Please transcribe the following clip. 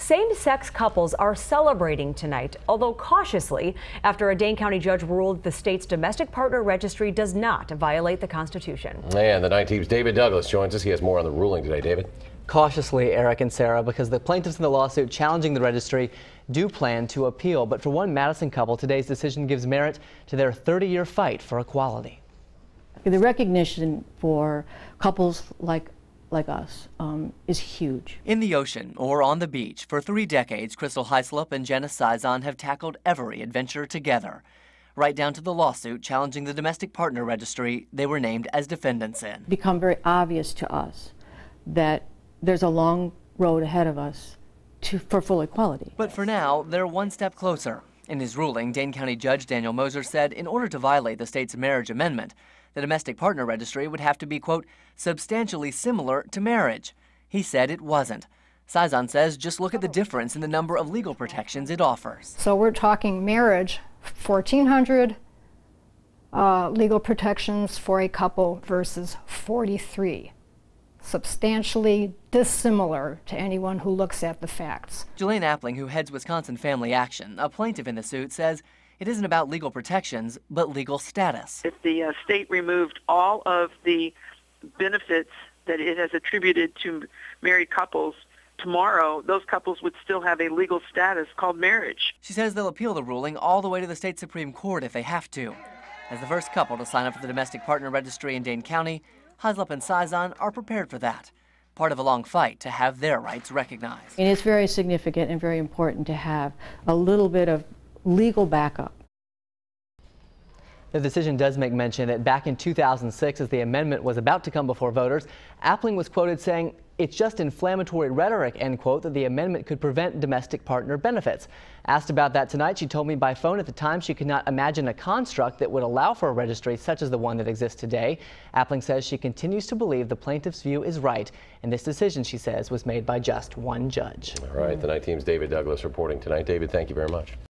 Same sex couples are celebrating tonight, although cautiously, after a Dane County judge ruled the state's domestic partner registry does not violate the Constitution. And the night team's David Douglas joins us. He has more on the ruling today. David. Cautiously, Eric and Sarah, because the plaintiffs in the lawsuit challenging the registry do plan to appeal. But for one Madison couple, today's decision gives merit to their 30 year fight for equality. The recognition for couples like like us um, is huge. In the ocean or on the beach, for three decades, Crystal Hyslop and Jenna Sizon have tackled every adventure together. Right down to the lawsuit challenging the domestic partner registry they were named as defendants in. Become very obvious to us that there's a long road ahead of us to, for full equality. But for now, they're one step closer. In his ruling, Dane County Judge Daniel Moeser said in order to violate the state's marriage amendment, the domestic partner registry would have to be, quote, substantially similar to marriage. He said it wasn't. Sizon says just look at the difference in the number of legal protections it offers. So we're talking marriage, 1,400 uh, legal protections for a couple versus 43 substantially dissimilar to anyone who looks at the facts. Julaine Appling, who heads Wisconsin Family Action, a plaintiff in the suit, says it isn't about legal protections, but legal status. If the uh, state removed all of the benefits that it has attributed to married couples, tomorrow those couples would still have a legal status called marriage. She says they'll appeal the ruling all the way to the state Supreme Court if they have to. As the first couple to sign up for the domestic partner registry in Dane County, Hyslop and Sizon are prepared for that. Part of a long fight to have their rights recognized. And it's very significant and very important to have a little bit of legal backup. The decision does make mention that back in 2006, as the amendment was about to come before voters, Appling was quoted saying, it's just inflammatory rhetoric, end quote, that the amendment could prevent domestic partner benefits. Asked about that tonight, she told me by phone at the time she could not imagine a construct that would allow for a registry such as the one that exists today. Appling says she continues to believe the plaintiff's view is right, and this decision, she says, was made by just one judge. All right, the night team's David Douglas reporting tonight. David, thank you very much.